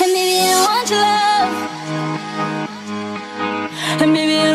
And maybe I want your love. And maybe I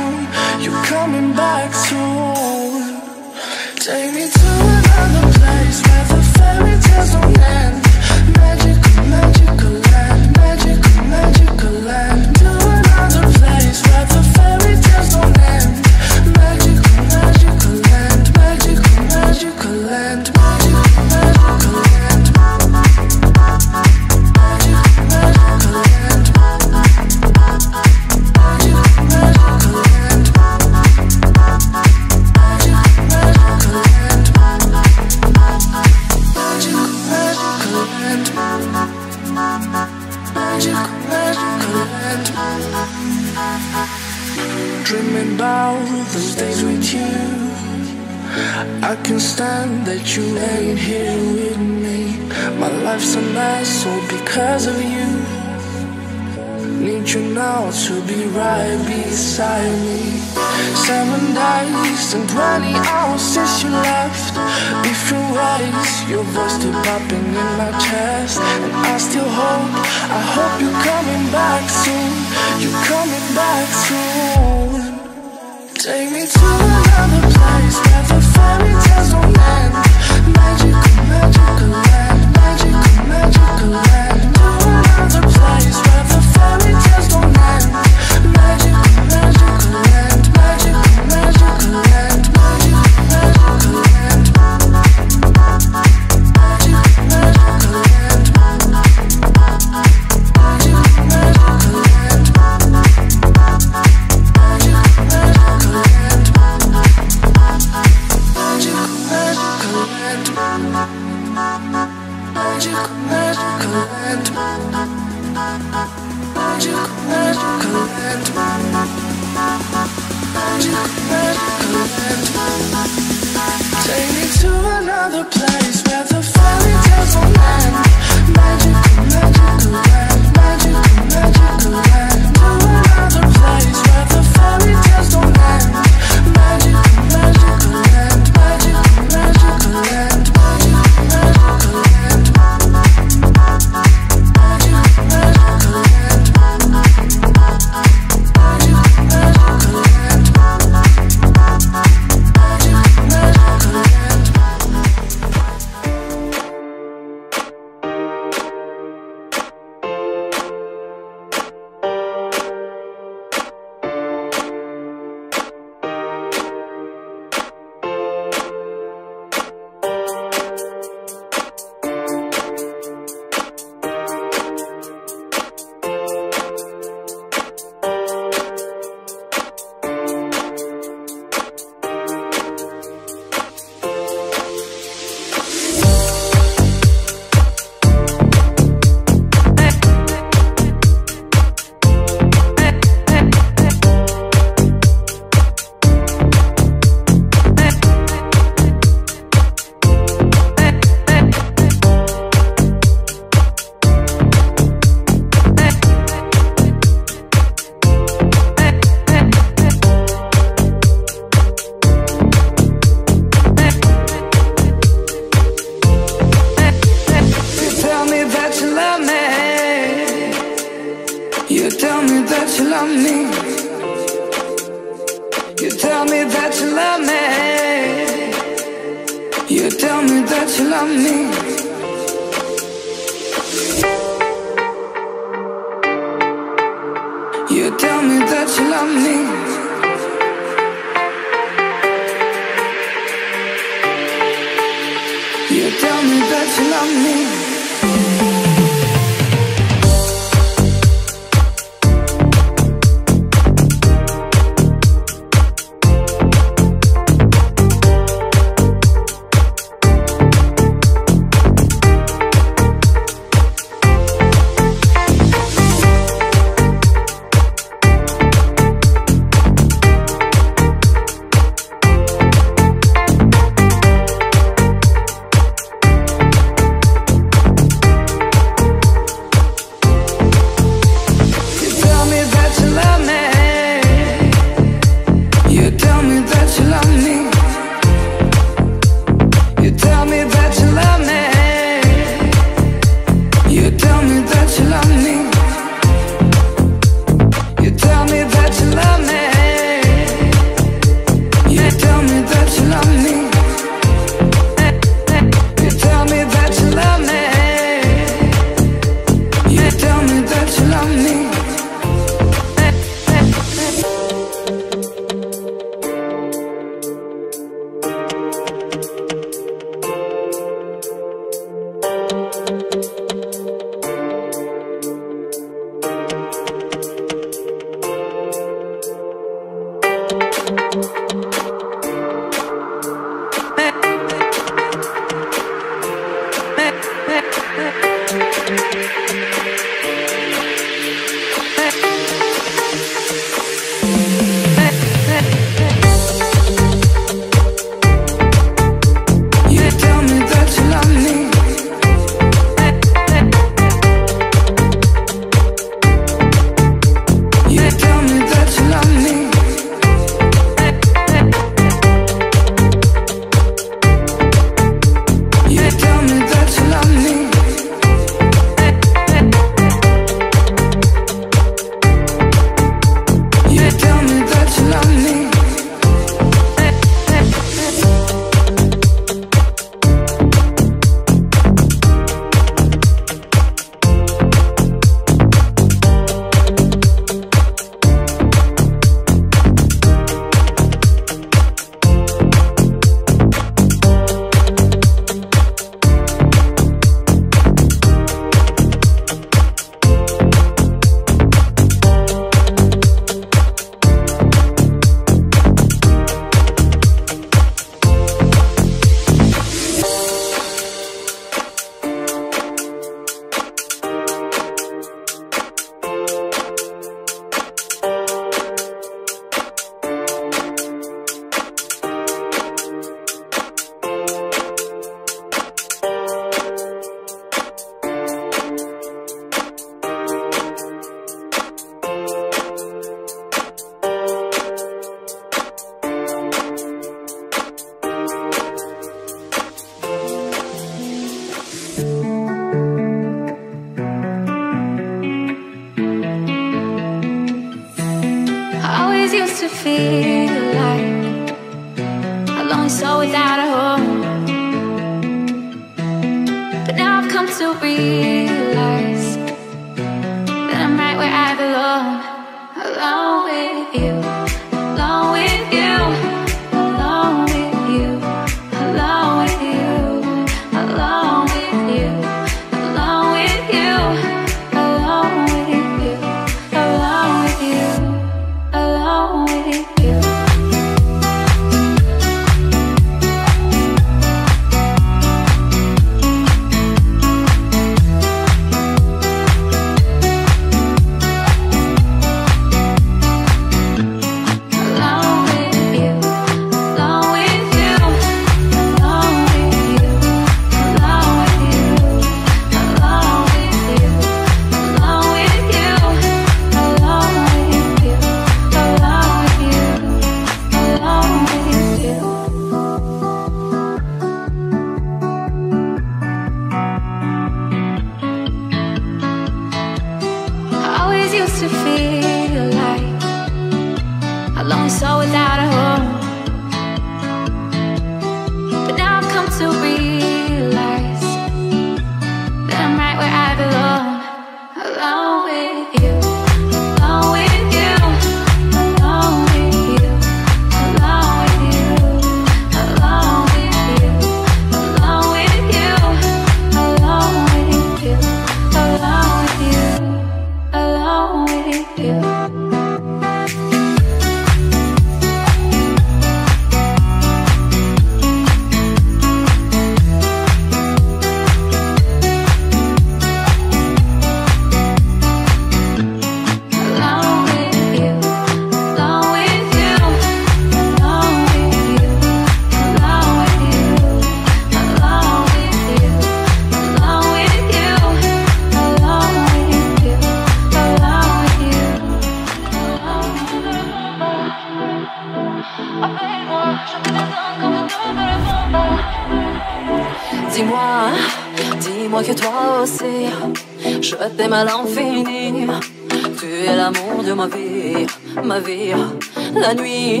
La nuit,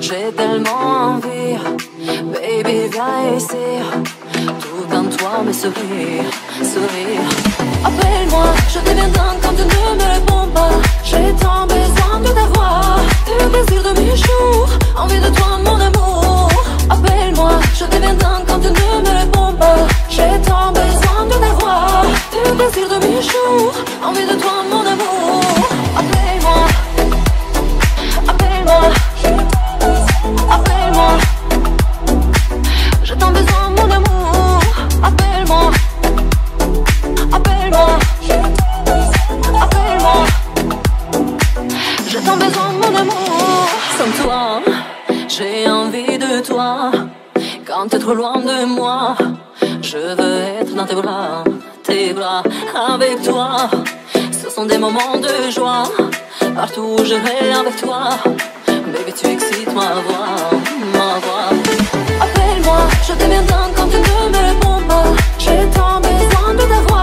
j'ai tellement envie. Baby, viens ici. Tout en toi, mais sourire, sourire. Appelle-moi, je te viendrai quand tu ne me réponds pas. J'ai tant besoin de t'avoir. Tu le plaisir de mes jours, envie de toi, mon amour. Appelle-moi, je te viendrai quand tu ne me réponds pas. J'ai tant besoin de t'avoir. Tu le plaisir de mes jours, envie de toi, mon amour. Appelle-moi, je t'en veux mon amour. Appelle-moi, appelle-moi, je t'en veux mon amour. Comme toi, j'ai envie de toi. Quand t'es trop loin de moi, je veux être dans tes bras, tes bras avec toi. Ce sont des moments de joie, partout où je vais avec toi. Tu excites ma voix, ma voix. Appelle-moi, je deviens dingue quand tu ne me réponds pas. J'ai tant besoin de ta voix.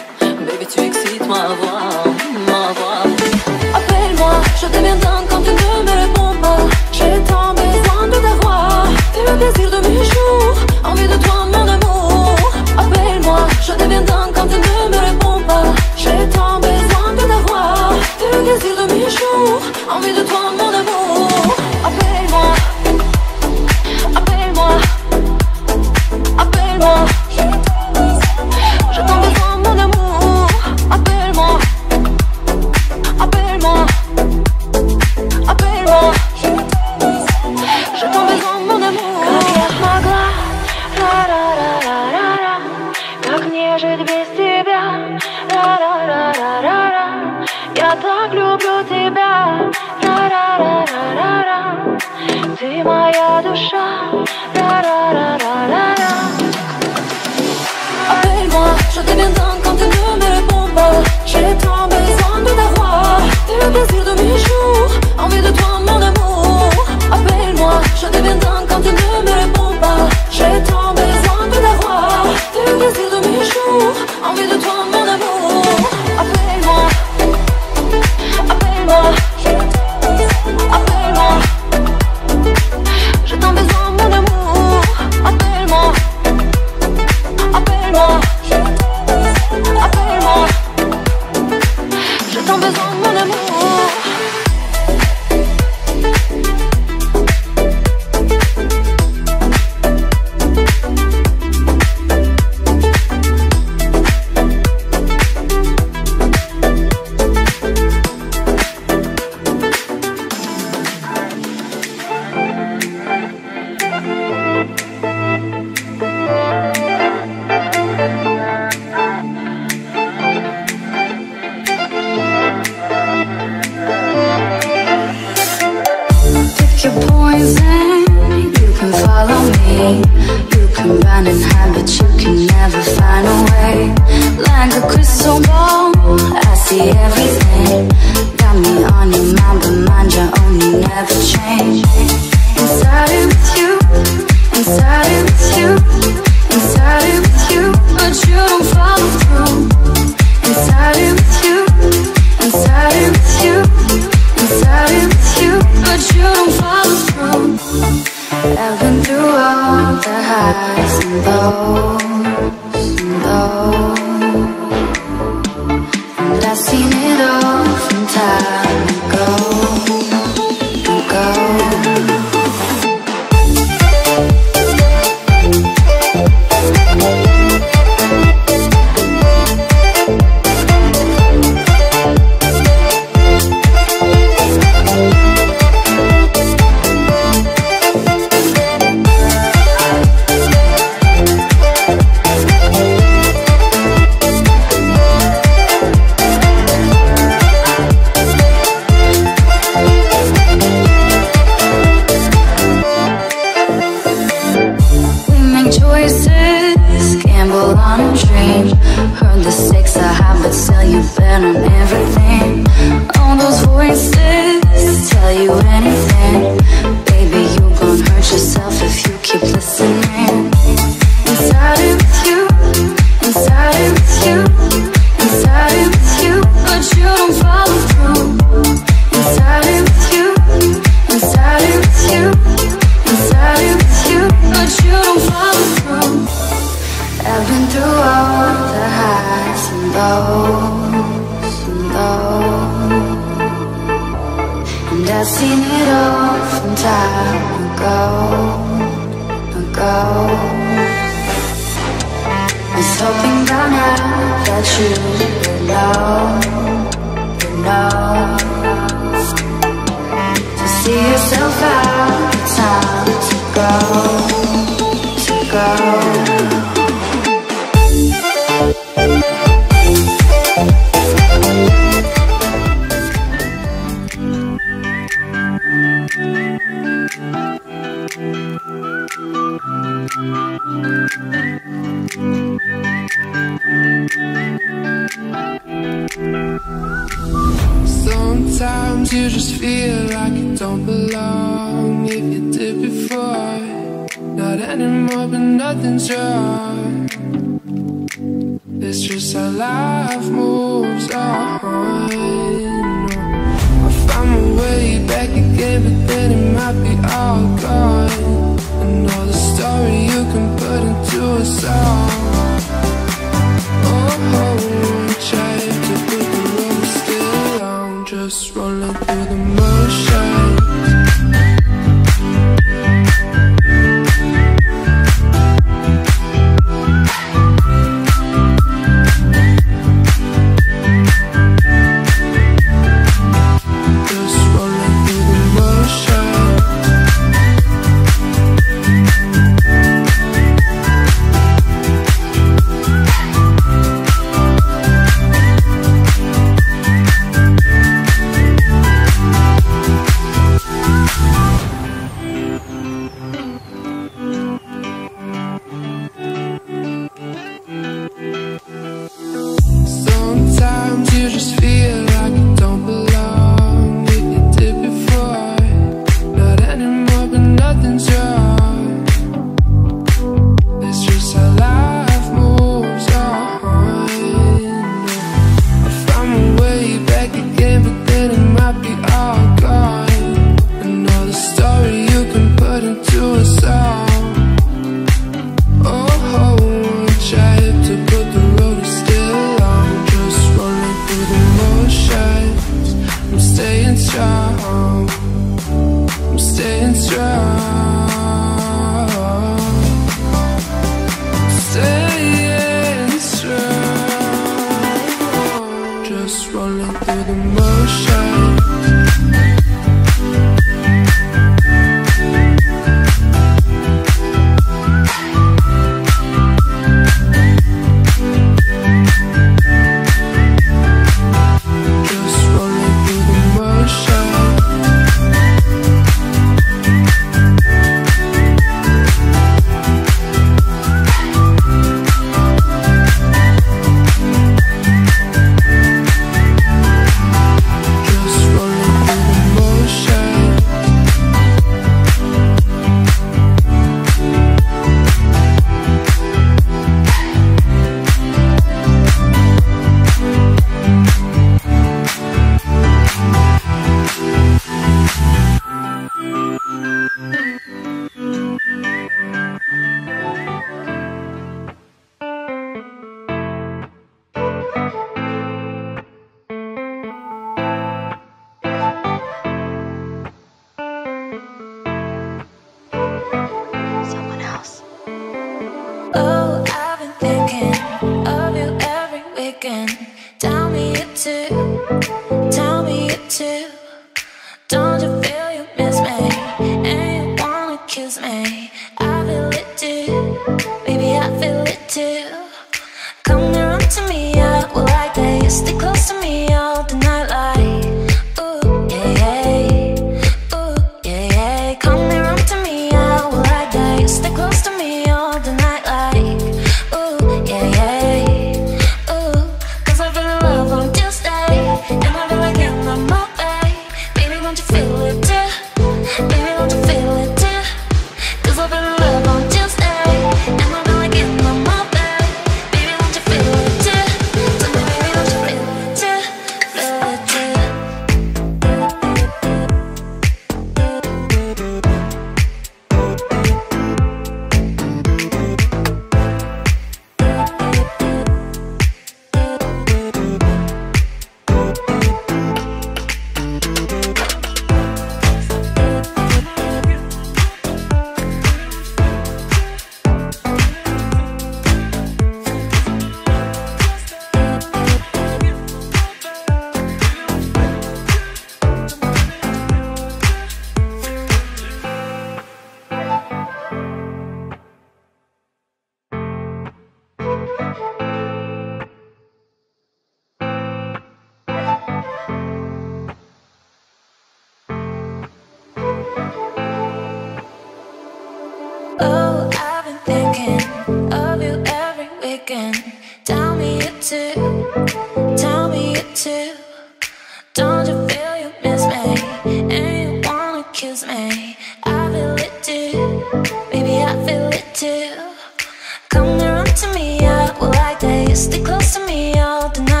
Stay close to me? All the night,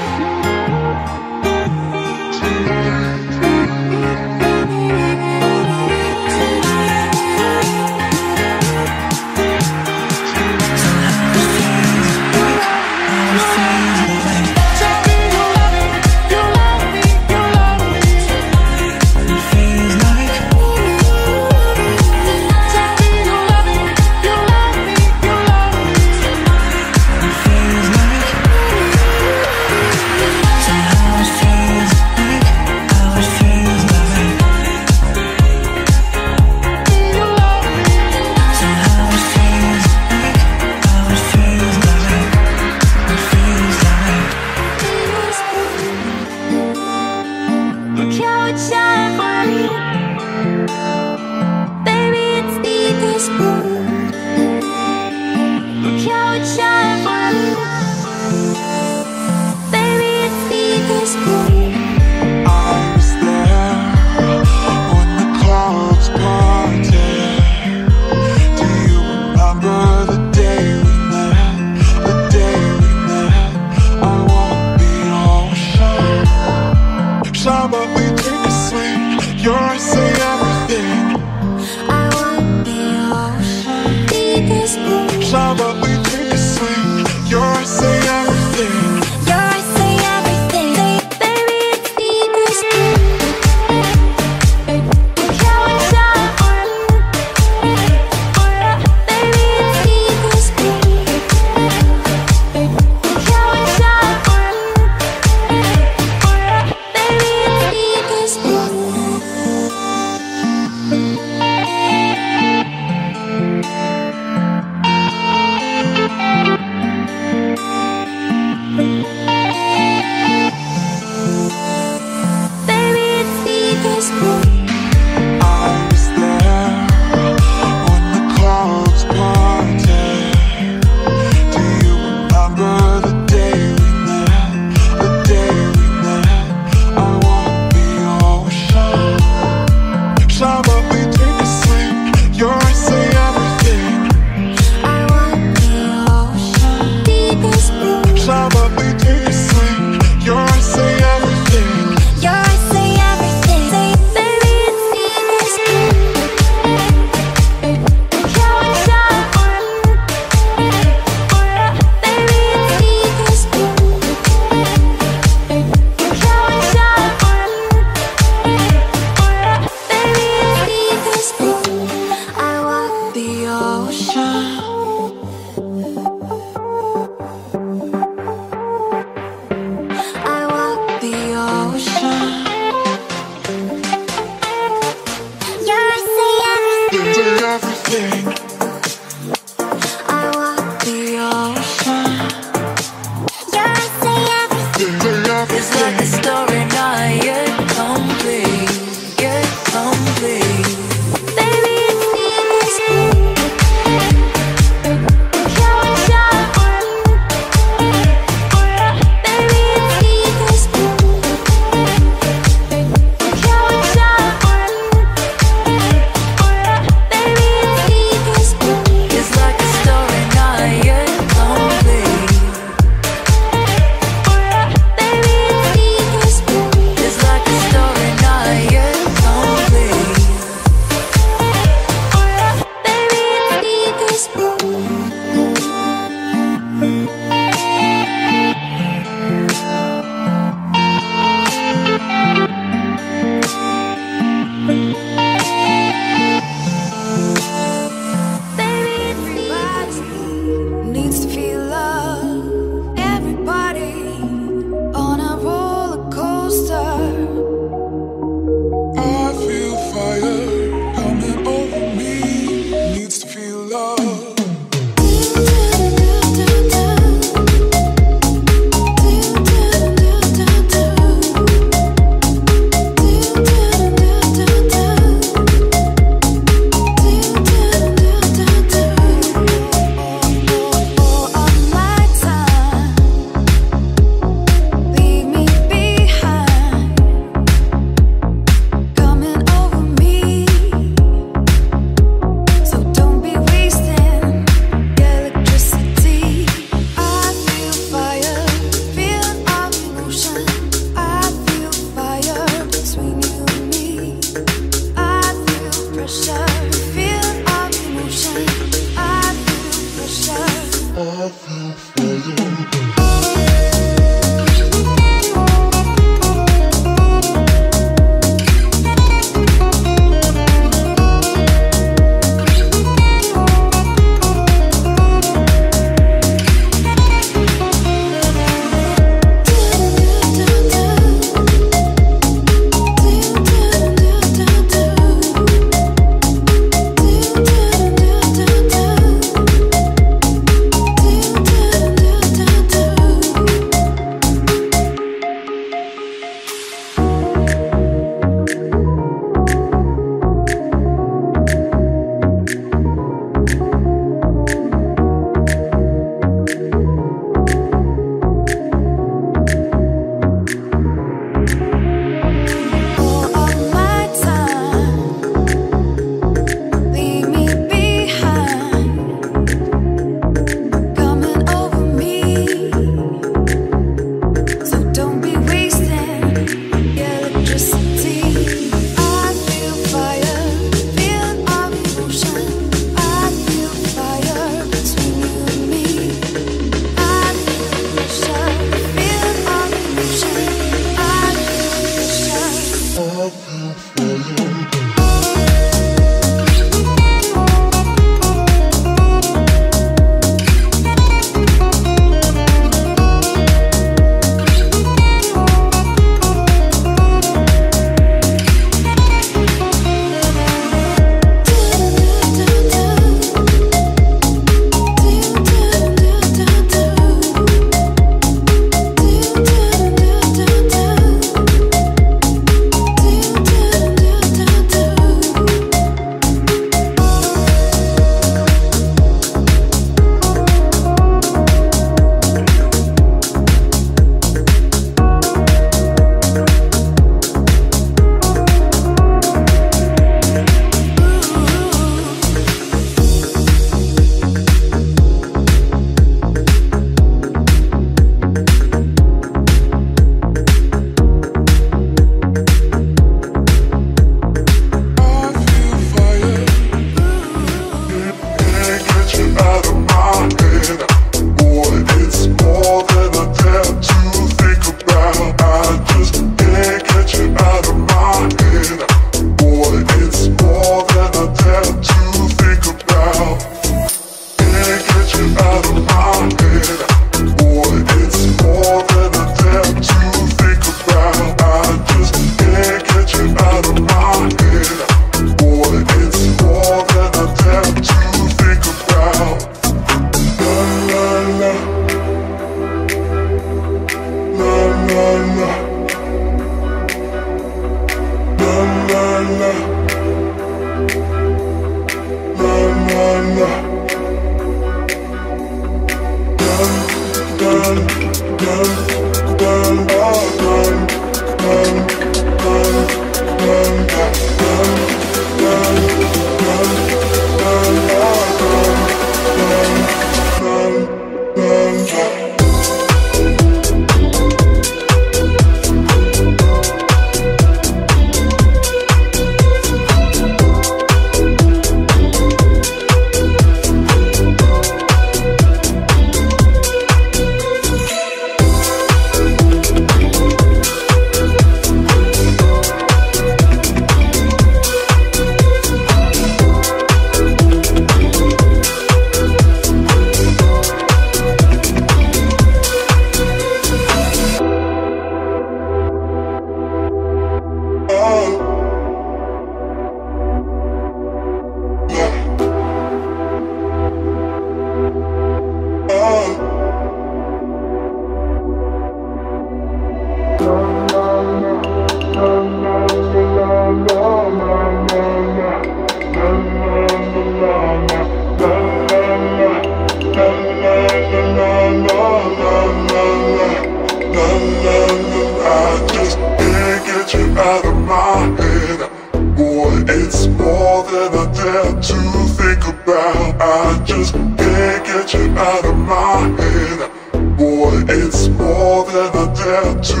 It's more than I dare to think about. I just can't get you out of my head. Boy, it's more than I dare to